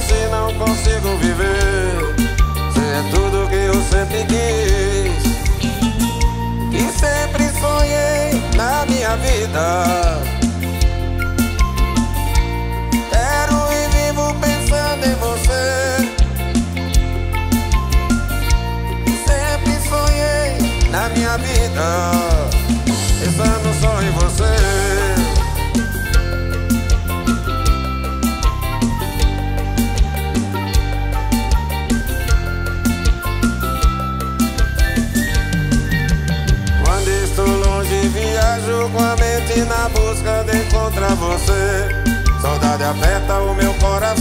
Se não consigo viver. Você é tudo que eu sempre quis. E sempre sonhei na minha vida. Quero e vivo pensando em você. Sempre sonhei na minha vida. Aperta o meu coração.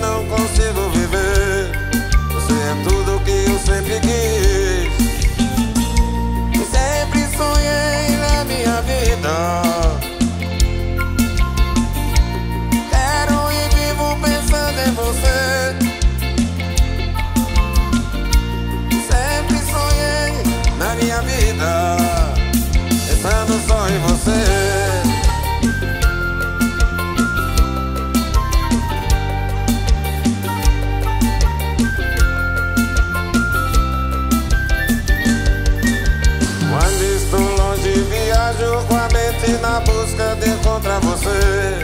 Não consigo viver. Você é tudo que eu sempre quis. Sempre sonhei na minha vida. Quero e vivo pensando em você. Sempre sonhei na minha vida. Pensando só em você na busca de encontrar você.